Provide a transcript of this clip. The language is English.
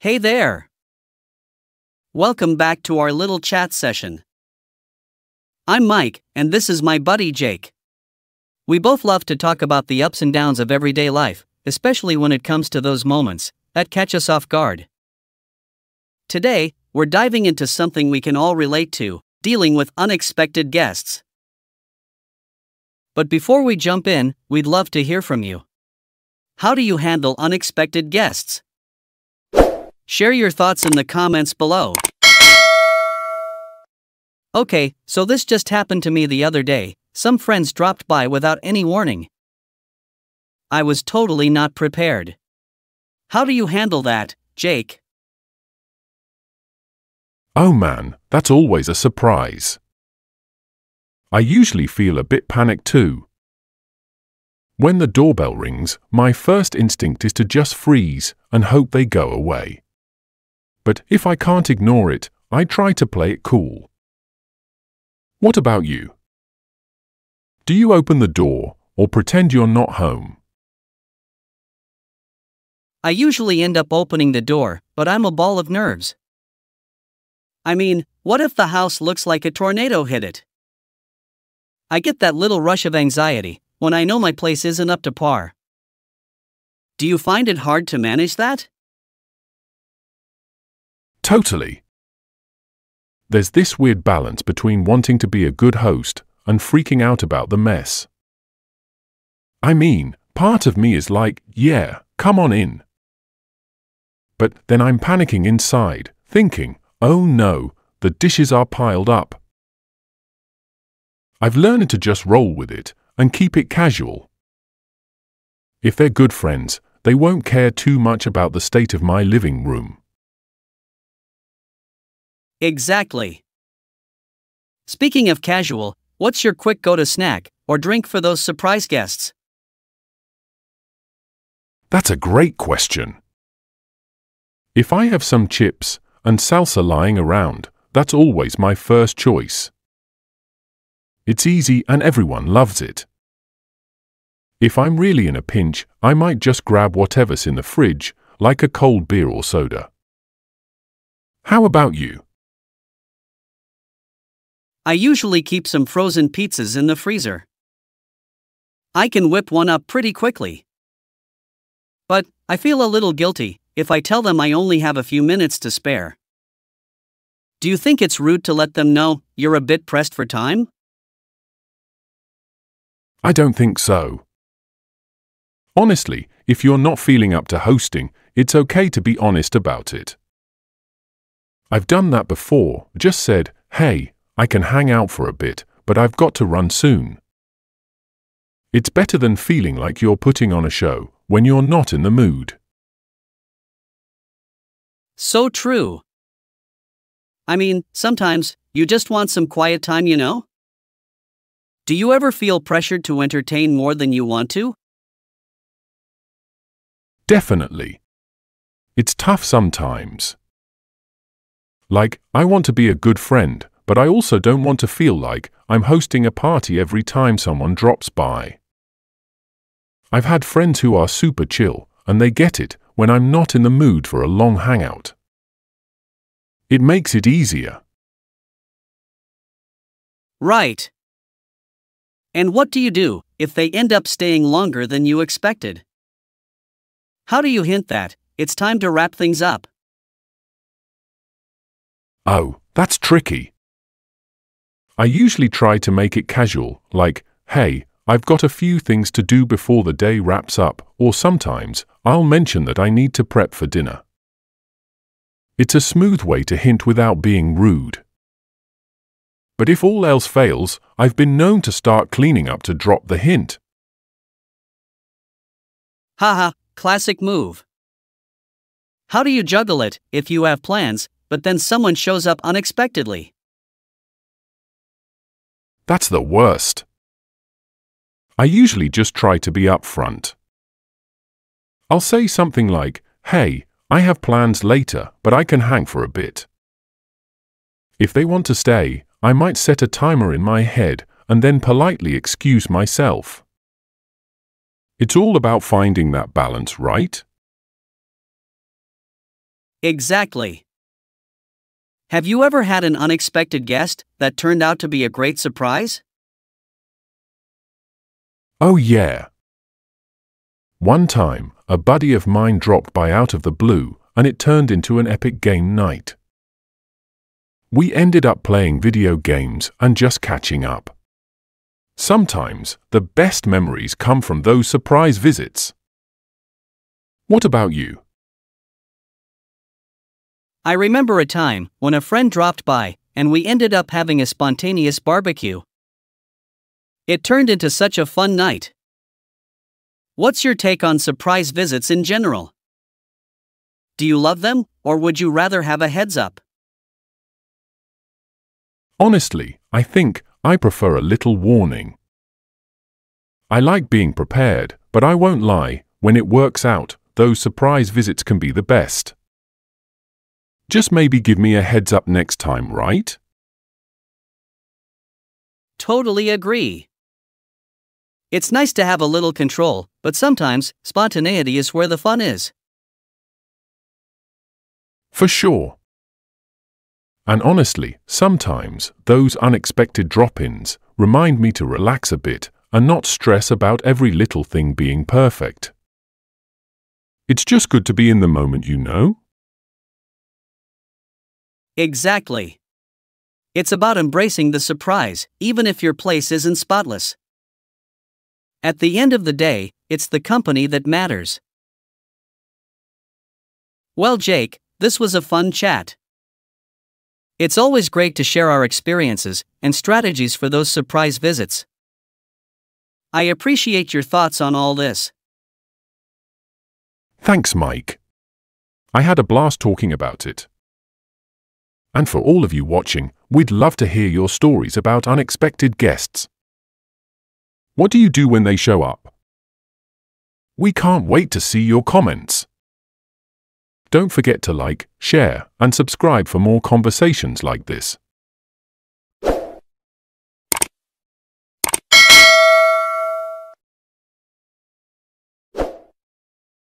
Hey there! Welcome back to our little chat session. I'm Mike, and this is my buddy Jake. We both love to talk about the ups and downs of everyday life, especially when it comes to those moments that catch us off guard. Today, we're diving into something we can all relate to dealing with unexpected guests. But before we jump in, we'd love to hear from you. How do you handle unexpected guests? Share your thoughts in the comments below. Okay, so this just happened to me the other day. Some friends dropped by without any warning. I was totally not prepared. How do you handle that, Jake? Oh man, that's always a surprise. I usually feel a bit panicked too. When the doorbell rings, my first instinct is to just freeze and hope they go away. But if I can't ignore it, I try to play it cool. What about you? Do you open the door or pretend you're not home? I usually end up opening the door, but I'm a ball of nerves. I mean, what if the house looks like a tornado hit it? I get that little rush of anxiety when I know my place isn't up to par. Do you find it hard to manage that? Totally. There's this weird balance between wanting to be a good host and freaking out about the mess. I mean, part of me is like, yeah, come on in. But then I'm panicking inside, thinking, oh no, the dishes are piled up. I've learned to just roll with it and keep it casual. If they're good friends, they won't care too much about the state of my living room. Exactly. Speaking of casual, what's your quick go to snack or drink for those surprise guests? That's a great question. If I have some chips and salsa lying around, that's always my first choice. It's easy and everyone loves it. If I'm really in a pinch, I might just grab whatever's in the fridge, like a cold beer or soda. How about you? I usually keep some frozen pizzas in the freezer. I can whip one up pretty quickly. But I feel a little guilty if I tell them I only have a few minutes to spare. Do you think it's rude to let them know you're a bit pressed for time? I don't think so. Honestly, if you're not feeling up to hosting, it's okay to be honest about it. I've done that before, just said, hey, I can hang out for a bit, but I've got to run soon. It's better than feeling like you're putting on a show when you're not in the mood. So true. I mean, sometimes you just want some quiet time, you know? Do you ever feel pressured to entertain more than you want to? Definitely. It's tough sometimes. Like, I want to be a good friend, but I also don't want to feel like I'm hosting a party every time someone drops by. I've had friends who are super chill, and they get it when I'm not in the mood for a long hangout. It makes it easier. Right. And what do you do if they end up staying longer than you expected? How do you hint that it's time to wrap things up? Oh, that's tricky. I usually try to make it casual, like, hey, I've got a few things to do before the day wraps up, or sometimes I'll mention that I need to prep for dinner. It's a smooth way to hint without being rude. But if all else fails, I've been known to start cleaning up to drop the hint. Haha, classic move. How do you juggle it if you have plans, but then someone shows up unexpectedly? That's the worst. I usually just try to be upfront. I'll say something like, hey, I have plans later, but I can hang for a bit. If they want to stay, I might set a timer in my head and then politely excuse myself. It's all about finding that balance, right? Exactly. Have you ever had an unexpected guest that turned out to be a great surprise? Oh, yeah. One time, a buddy of mine dropped by out of the blue, and it turned into an epic game night. We ended up playing video games and just catching up. Sometimes, the best memories come from those surprise visits. What about you? I remember a time when a friend dropped by and we ended up having a spontaneous barbecue. It turned into such a fun night. What's your take on surprise visits in general? Do you love them, or would you rather have a heads up? Honestly, I think I prefer a little warning. I like being prepared, but I won't lie, when it works out, those surprise visits can be the best. Just maybe give me a heads up next time, right? Totally agree. It's nice to have a little control, but sometimes spontaneity is where the fun is. For sure. And honestly, sometimes those unexpected drop ins remind me to relax a bit and not stress about every little thing being perfect. It's just good to be in the moment, you know? Exactly. It's about embracing the surprise, even if your place isn't spotless. At the end of the day, it's the company that matters. Well, Jake, this was a fun chat. It's always great to share our experiences and strategies for those surprise visits. I appreciate your thoughts on all this. Thanks, Mike. I had a blast talking about it. And for all of you watching, we'd love to hear your stories about unexpected guests. What do you do when they show up? We can't wait to see your comments. Don't forget to like, share, and subscribe for more conversations like this.